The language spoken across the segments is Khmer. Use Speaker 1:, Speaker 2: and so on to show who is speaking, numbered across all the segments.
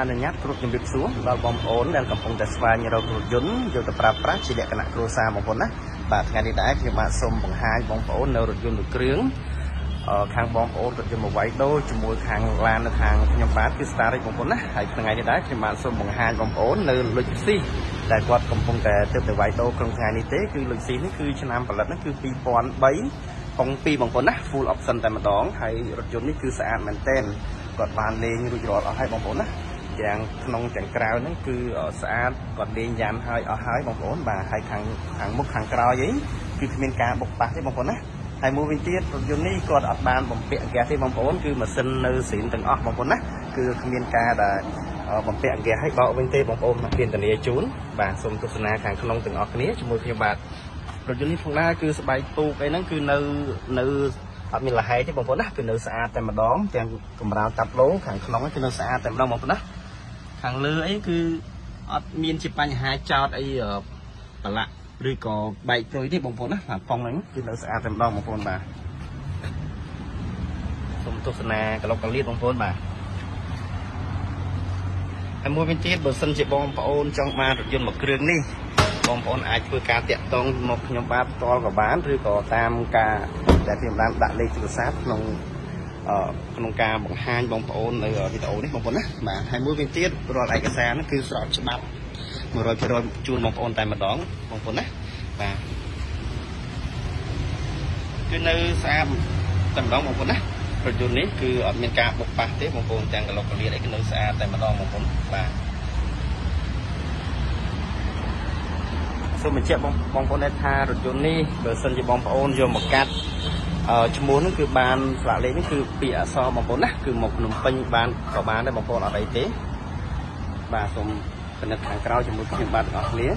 Speaker 1: អនុញ្ញាតគ្រប់ជំរាបសួរដល់បងប្អូនដែលកំពុងតែស្វែងរករថយន្តយកទៅប្រើប្រាស់ជាលក្ខណៈគ្រួសារបងប្អូនណាបាទថ្ងៃនេះដែរខ្ញុំបាទសូមបង្ហាញបងប្អូននៅរថយន្តមួយគ្រឿងខាងបងប្អូនរថយន្តមួយវៃដូជាមួយខាងឡាននៅខាងខ្ញុំបាទគឺ Starix បងប្អូនណាហើយថ្ងៃនេះដែរខ្ញុំបាទសូមបង្ហាញបងប្អូននៅលុចស៊ីដែលគាត់កំពុងតែទើបតែវៃដូក្នុងថ្ងៃនេះទេគឺលុចស៊ីនេះគឺឆ្នាំផលិតនេះគឺ2003ប៉ុង2បងប្អូនណា full option តែម្ដងហើយរថយន្តនេះគឺស្អាតមែនទែនគាត់បានលេងរួចរាល់អស់ហើយបងប្អូនណា ទាំងក្នុងទាំងក្រៅហ្នឹងគឺស្អាតគាត់លេងយ៉ាំហើយអស់ហើយបងប្អូនបាទហើយខាងខាងមុខខាងក្រោយអីគឺគ្មានការបុកប៉ះទេបងប្អូនណាហើយមួយវិញទៀតរថយន្តនេះគាត់អត់បានបំពាក់ហ្គាសទេបងប្អូនគឺម៉ាស៊ីននៅស្រីនទាំងអស់បងប្អូនណាគឺគ្មានការដែលបំពាក់ហ្គាសឲ្យបោកវិញទេបងប្អូនមកធានាជូនបាទសូមទស្សនាខាងក្នុងទាំងអស់គ្នាជាមួយខ្ញុំបាទរថយន្តនេះផងដែរគឺស្បែកពូកអីហ្នឹងគឺនៅនៅអត់មានលហែទេបងប្អូនណាគឺនៅស្អាតតែម្ដងទាំងកម្រាលតាប់ឡូខាងក្នុងគឺនៅស្អាតតែម្ដងបងប្អូនណា ខាងលើអីគឺអត់មានជាបញ្ហាចោតអីប្រឡាក់ឬក៏បែកព្រុយទេបងប្អូនណាបាទប៉ុងហ្នឹងគឺនៅស្អាតតែម្ដងបងប្អូនបាទសូមទស្សនាក្លុកកលៀតបងប្អូនបាទហើយមួយវិញទៀតបើសិនជាបងប្អូនចង់បានរថយន្តមួយគ្រឿងនេះបងប្អូនអាចធ្វើការតាក់ទងមកខ្ញុំបាទផ្ទាល់ក៏បានឬក៏តាមការដែលខ្ញុំបានដាក់លេខទូរស័ព្ទក្នុង ក្នុងការបង្ហាញបងប្អូននៅវីដេអូនេះបងប្អូនណាបាទហើយមួយវិញទៀតរាល់ឯកសារហ្នឹងគឺស្របច្បាប់100%ជូនបងប្អូនតែម្ដងបងប្អូនណាបាទគឺនៅស្អាតតែម្ដងបងប្អូនណារថយន្តនេះគឺអត់មានការបុកប៉ះទេបងប្អូនទាំងកលុកកលៀតអីគឺនៅស្អាតតែម្ដងបងប្អូនបាទសូមបញ្ជាក់បងបងប្អូនថារថយន្តនេះបើសិនជាបងប្អូនយកមកកាត់ ឈ្មោះហ្នឹងគឺបានស្លាកលេខនេះគឺពាក្យអក្សរបងប្អូនណាគឺមកភ្នំពេញបានក៏បានដែរបងប្អូនអត់អីទេបាទសូមពិនិត្យខាងក្រៅជាមួយខ្ញុំបាទទាំងអស់គ្នា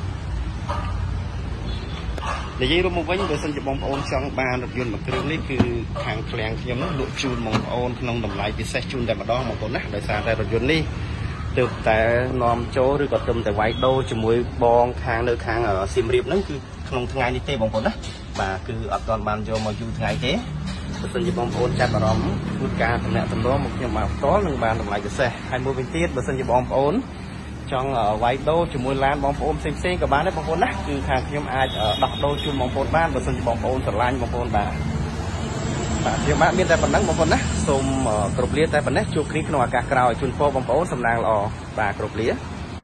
Speaker 1: និយាយរួមមកវិញបើសិនជាបងប្អូនចង់បានរថយន្តមួយគ្រឿងនេះគឺខាងឃ្លាំងខ្ញុំលក់ជូនបងប្អូនក្នុងតម្លៃពិសេសជូនតែម្ដងបងប្អូនណាដោយសារតែរថយន្តនេះទើបតែនាំចូលឬក៏ទើបតែវាយដូរជាមួយបងខាងនៅខាងសៀមរាបហ្នឹងគឺក្នុងថ្ងៃនេះទេបងប្អូនណា បាទគឺអត់ទាន់បានយកមកយូរថ្ងៃទេបើសិនជាបងប្អូនចាប់អារម្មណ៍ធ្វើការតំណាក់តំណងមកខ្ញុំបានផ្ទាល់នឹងបានតម្លៃពិសេសហើយមួយវិញទៀតបើសិនជាបងប្អូនចង់វាយដូរជាមួយឡានបងប្អូនផ្សេងផ្សេងក៏បានដែរបងប្អូនណាគឺខាងខ្ញុំអាចដោះដូរជូនបងប្អូនបានបើសិនជាបងប្អូនស្រឡាញ់បងប្អូនបាទបាទខ្ញុំបាទមានតែប៉ុណ្ណឹងបងប្អូនណាសូមគ្រប់លាតែប៉ុណ្ណេះជួបគ្នាក្នុងឱកាសក្រោយជូនពរបងប្អូនសំណាងល្អបាទគ្រប់លា